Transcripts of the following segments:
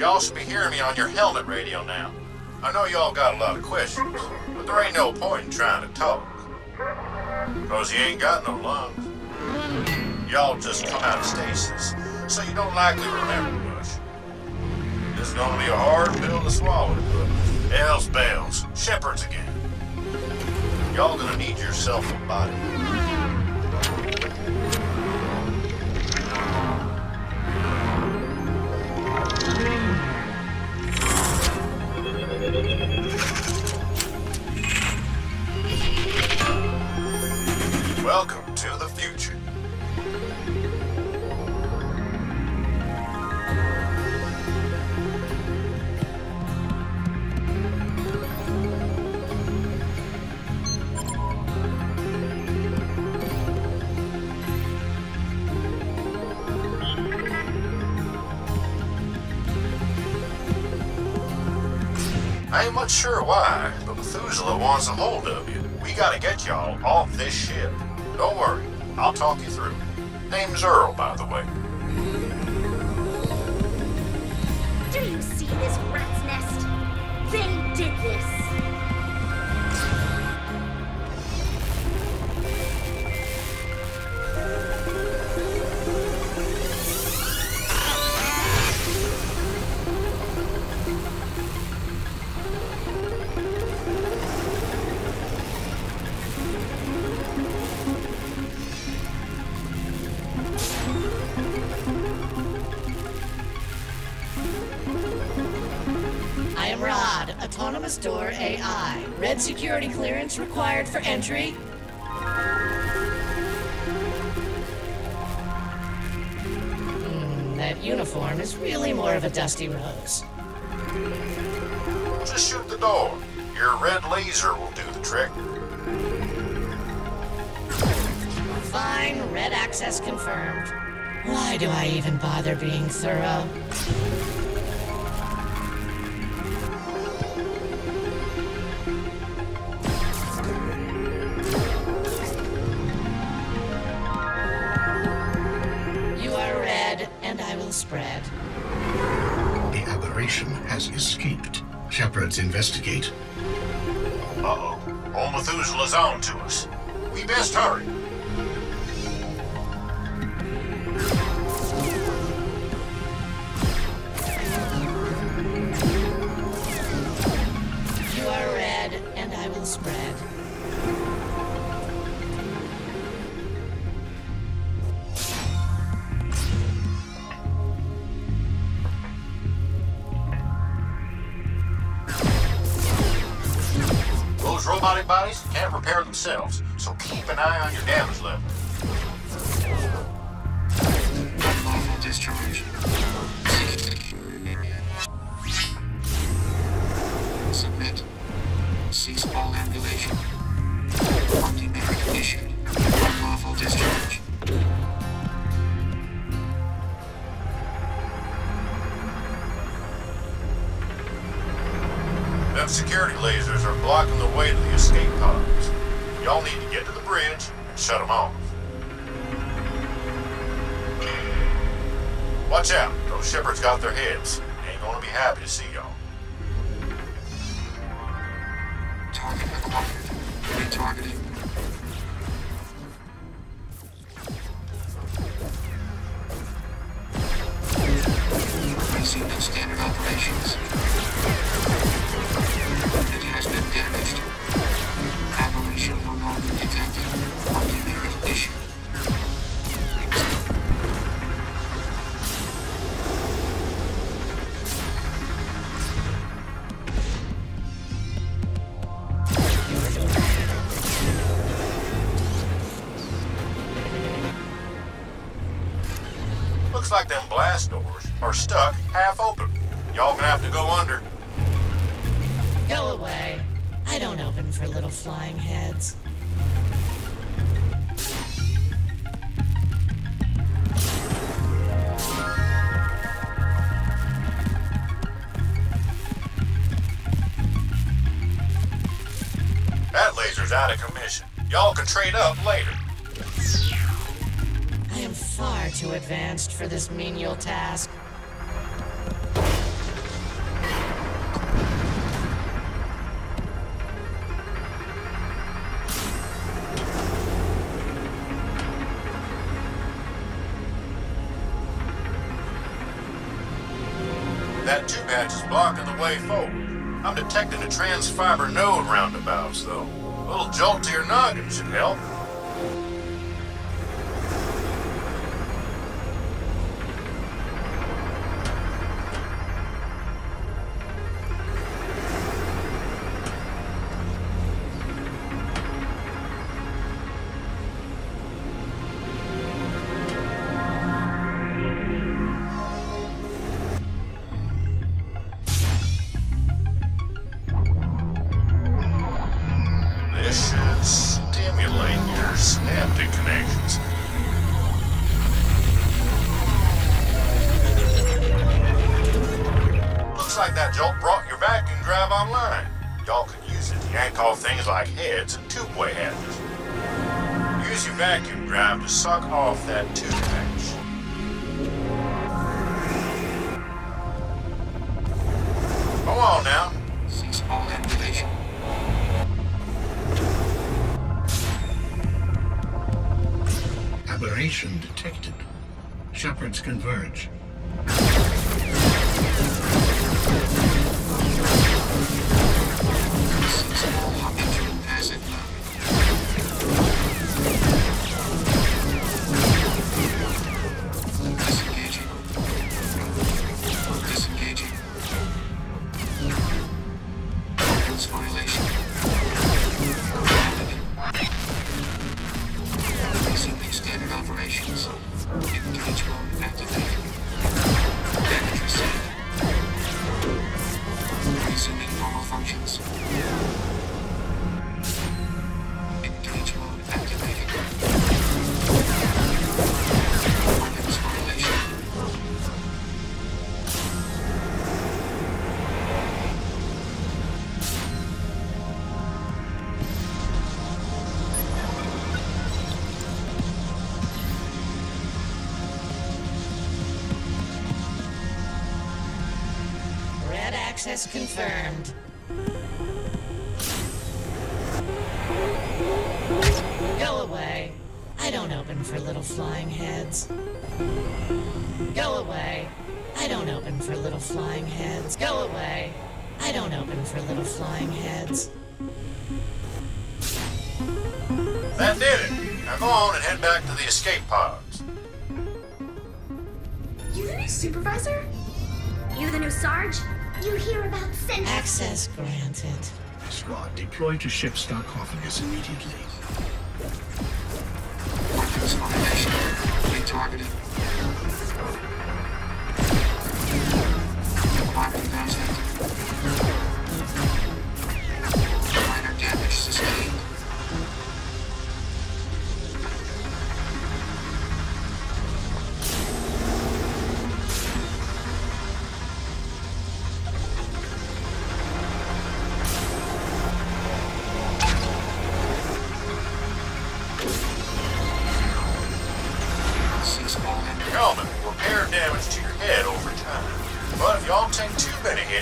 Y'all should be hearing me on your helmet radio now. I know y'all got a lot of questions, but there ain't no point in trying to talk. Cause you ain't got no lungs. Y'all just come out of stasis, so you don't likely remember much. This is gonna be a hard pill to swallow, but hell's bells, shepherds again. Y'all gonna need yourself a body. Welcome to the future. I ain't much sure why, but Methuselah wants a hold of you. We gotta get y'all off this ship. Don't worry, I'll talk you through. Name's Earl, by the way. Am Rod, Autonomous Door AI. Red security clearance required for entry. Hmm, that uniform is really more of a dusty rose. Just shoot the door. Your red laser will do the trick. Fine, red access confirmed. Why do I even bother being thorough? The aberration has escaped. Shepherds investigate. Uh-oh. Old Methuselah's on to us. We best hurry. Can't repair themselves, so keep an eye on your damage level. Shepherds got their heads. Out of commission. Y'all can trade up later. I am far too advanced for this menial task. That two patch is blocking the way forward. I'm detecting a transfiber node roundabouts, though. A little jolt to your noggin should help. Aberration detected. Shepherds converge. Access confirmed. Go away. I don't open for little flying heads. Go away. I don't open for little flying heads. Go away. I don't open for little flying heads. That did it. Now go on and head back to the escape pods. You the new supervisor? You the new Sarge? You hear about Sentry? Access granted. Squad, deploy to ship sarcophagus immediately. Weapons violation. Retargeting. Weapon contact.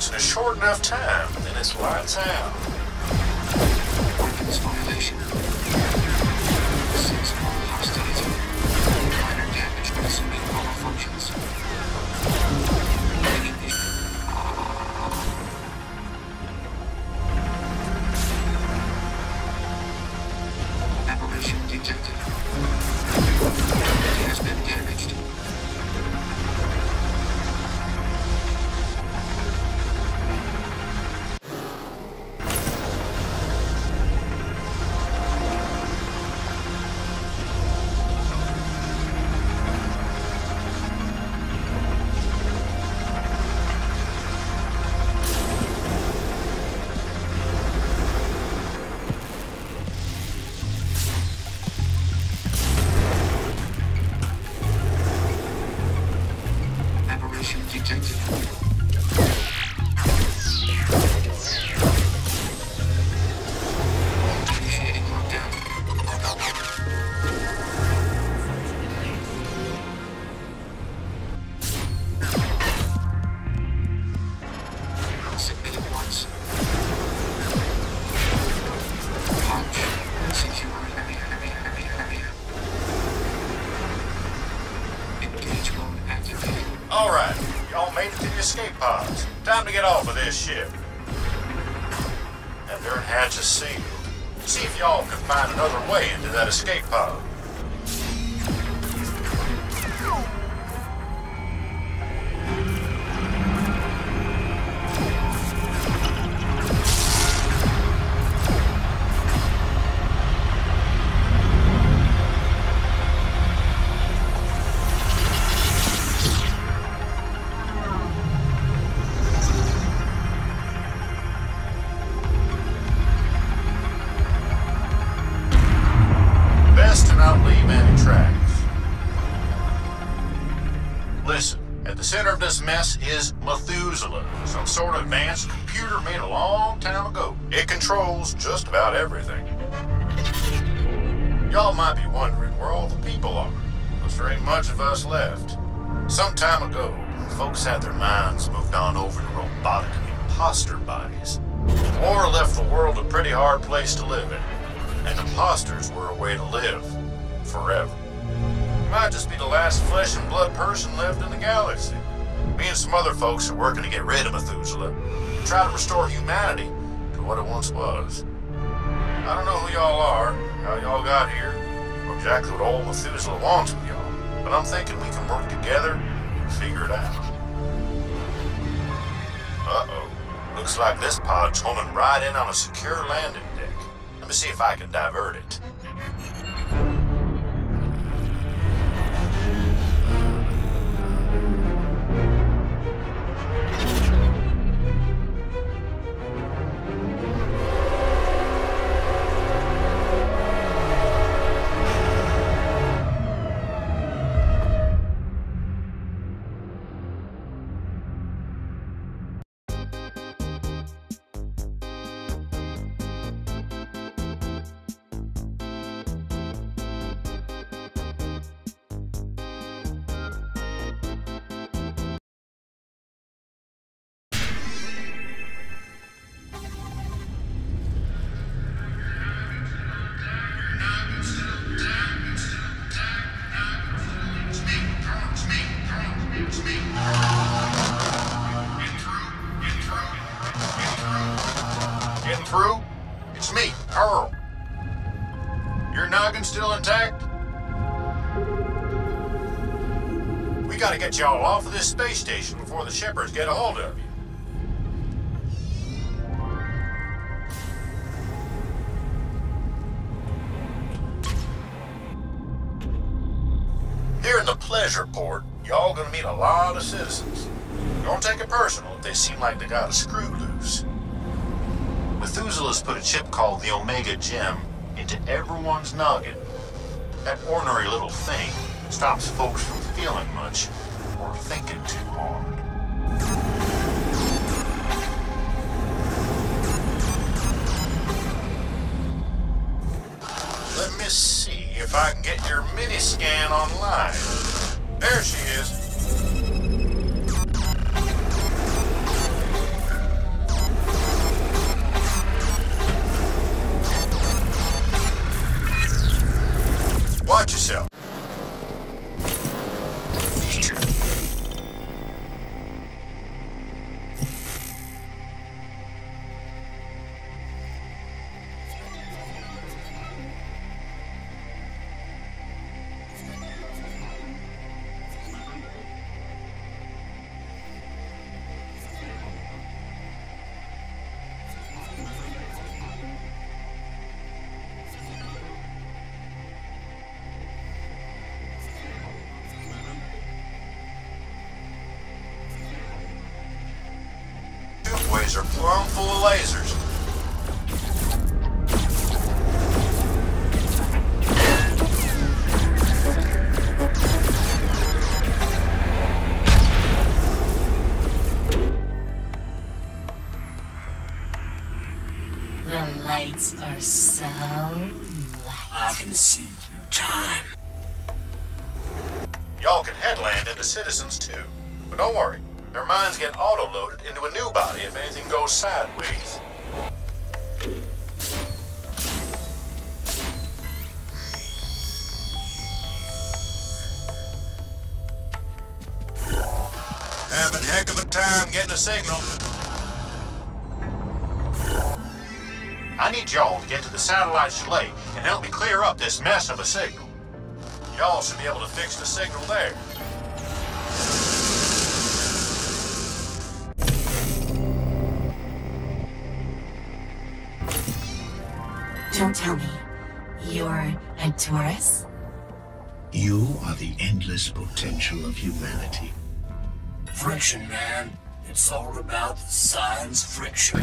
Too in a short enough time, then it's lights out. Weapons. Pods. Time to get off of this ship. Have their hatches sealed. See if y'all can find another way into that escape pod. To not leave any tracks. Listen, at the center of this mess is Methuselah, some sort of advanced computer made a long time ago. It controls just about everything. Y'all might be wondering where all the people are, because there ain't much of us left. Some time ago, folks had their minds moved on over to robotic imposter bodies. War left the world a pretty hard place to live in and imposters were a way to live forever. You might just be the last flesh and blood person left in the galaxy. Me and some other folks are working to get rid of Methuselah, try to restore humanity to what it once was. I don't know who y'all are, how y'all got here, or exactly what old Methuselah wants with y'all, but I'm thinking we can work together and figure it out. Uh-oh. Looks like this pod's homing right in on a secure landing deck. Let me see if I can divert it. Get y'all off of this space station before the shepherds get a hold of you. Here in the pleasure port, y'all gonna meet a lot of citizens. Don't take it personal if they seem like they got a screw loose. Methuselah's put a chip called the Omega Gem into everyone's noggin. That ornery little thing stops folks from feeling much thinking too hard. Let me see if I can get your mini scan online. There she is. Watch yourself. Are so I can see through time. Y'all can headland into citizens too. But don't worry, their minds get auto-loaded into a new body if anything goes sideways. Having a heck of a time getting a signal. I need y'all to get to the satellite chalet and help me clear up this mess of a signal. Y'all should be able to fix the signal there. Don't tell me. You're a Taurus? You are the endless potential of humanity. Friction, man. It's all about the science friction.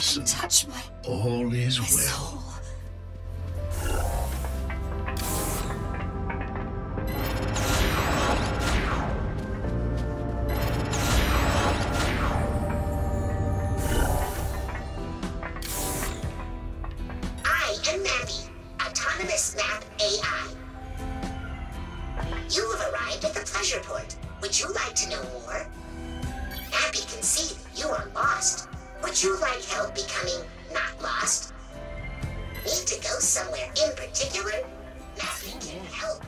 Citizen, Touch my all is well. soul. I am Mappy, Autonomous Map AI. You have arrived at the pleasure port. Would you like to know more? Mappy can see that you are lost. Would you like help becoming not lost? Need to go somewhere in particular? Nothing can help.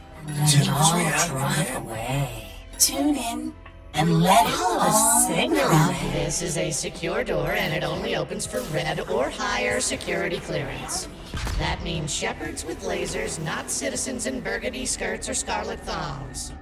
Just we have right away. Tune in and let all the signal. This is a secure door and it only opens for red or higher security clearance. That means shepherds with lasers, not citizens in burgundy skirts or scarlet thongs.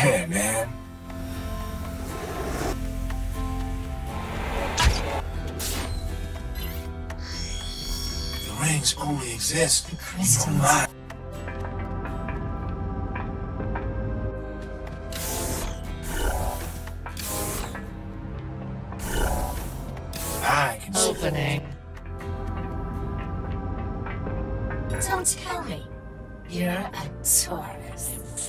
Ahead, man. The rings only exist for crystals. mine. I Opening. Don't tell me. You're a Taurus.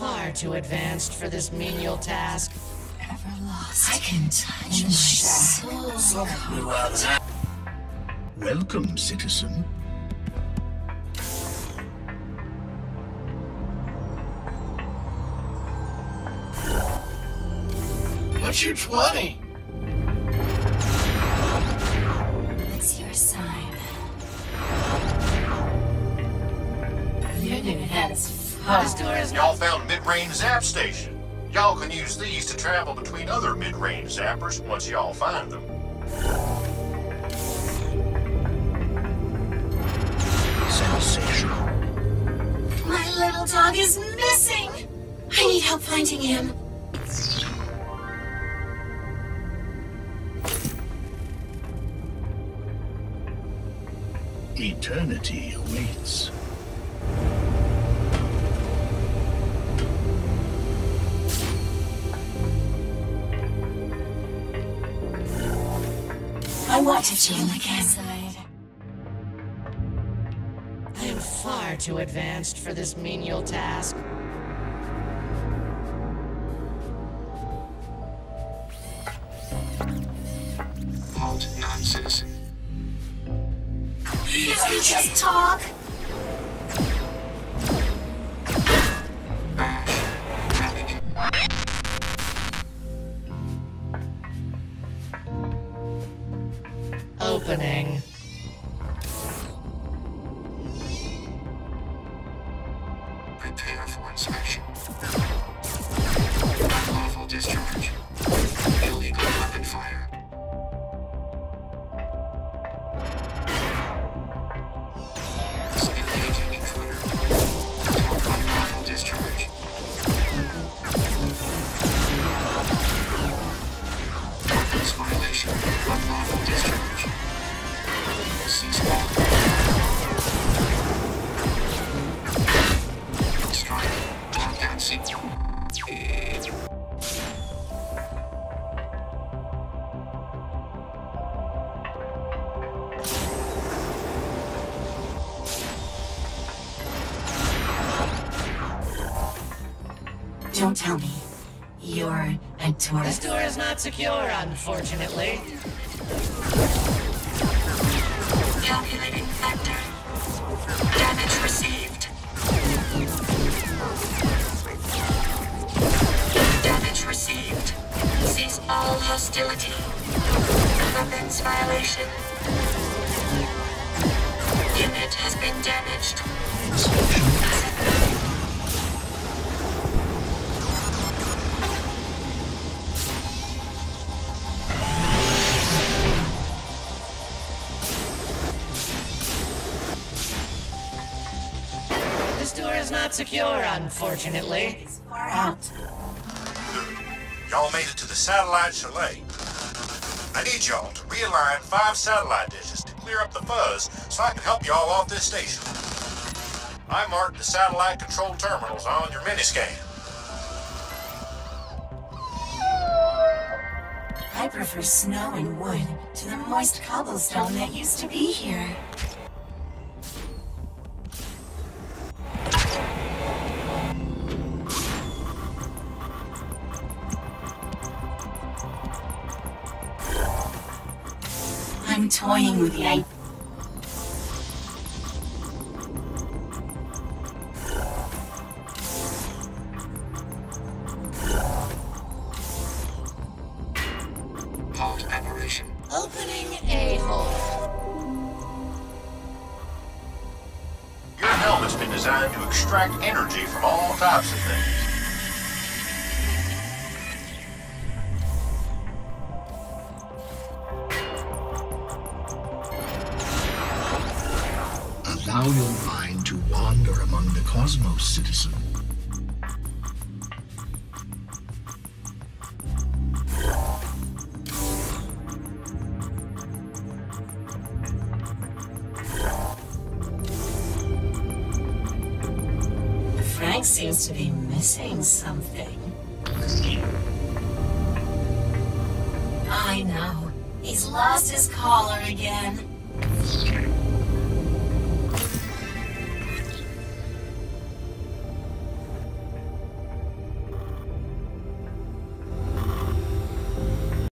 Far too advanced for this menial task. Ever lost? I can touch my soul. something new out of. Welcome, citizen. What's your 20? Y'all can use these to travel between other mid-range zappers once y'all find them. Sensational. My little dog is missing. I need help finding him. Eternity awaits. I want to feel again. I am far too advanced for this menial task. Halt non-citizen. If you just talk. Secure, unfortunately. Calculating factor. Damage received. Damage received. Cease all hostility. Weapons violation. Unit has been damaged. Not secure, unfortunately. Far out. Y'all made it to the satellite chalet. I need y'all to realign five satellite dishes to clear up the fuzz so I can help y'all off this station. I marked the satellite control terminals on your miniscan. I prefer snow and wood to the moist cobblestone that used to be here. Toying with the idea. Allow your mind to wander among the cosmos, citizen.